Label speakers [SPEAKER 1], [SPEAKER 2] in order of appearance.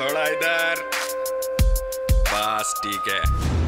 [SPEAKER 1] थोड़ा इधर। बस ठीक है।